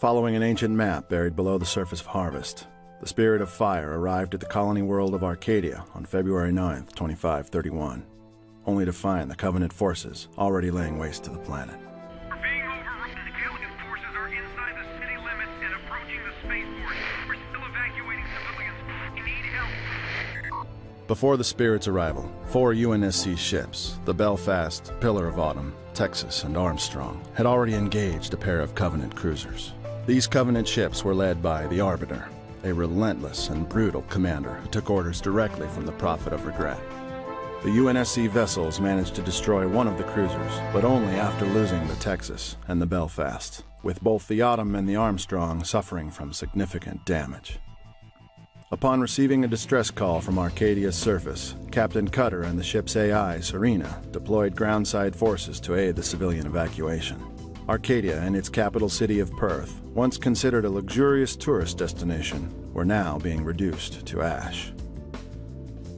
Following an ancient map buried below the surface of Harvest, the Spirit of Fire arrived at the colony world of Arcadia on February 9, 2531, only to find the Covenant forces already laying waste to the planet. We're being overrun. Alien forces are inside the city limits and approaching the spaceport. We're still evacuating civilians. We need help. Before the Spirit's arrival, four UNSC ships, the Belfast, Pillar of Autumn, Texas, and Armstrong, had already engaged a pair of Covenant cruisers. These Covenant ships were led by the Arbiter, a relentless and brutal commander who took orders directly from the Prophet of Regret. The UNSC vessels managed to destroy one of the cruisers, but only after losing the Texas and the Belfast, with both the Autumn and the Armstrong suffering from significant damage. Upon receiving a distress call from Arcadia's surface, Captain Cutter and the ship's AI, Serina, deployed groundside forces to aid the civilian evacuation. Arcadia and its capital city of Pirth, once considered a luxurious tourist destination, were now being reduced to ash.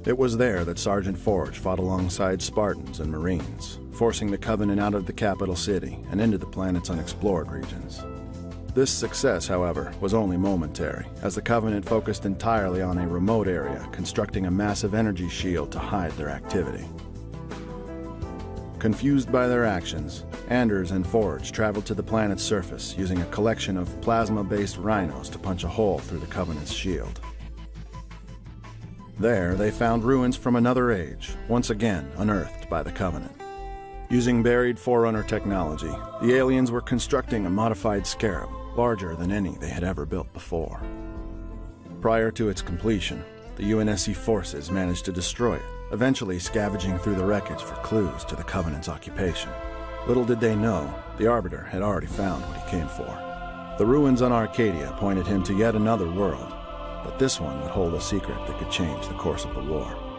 It was there that Sergeant Forge fought alongside Spartans and Marines, forcing the Covenant out of the capital city and into the planet's unexplored regions. This success, however, was only momentary, as the Covenant focused entirely on a remote area, constructing a massive energy shield to hide their activity. Confused by their actions, Anders and Forge traveled to the planet's surface using a collection of plasma-based rhinos to punch a hole through the Covenant's shield. There, they found ruins from another age, once again unearthed by the Covenant. Using buried Forerunner technology, the aliens were constructing a modified scarab, larger than any they had ever built before. Prior to its completion, the UNSC forces managed to destroy it, eventually scavenging through the wreckage for clues to the Covenant's occupation. Little did they know, the Arbiter had already found what he came for. The ruins on Arcadia pointed him to yet another world, but this one would hold a secret that could change the course of the war.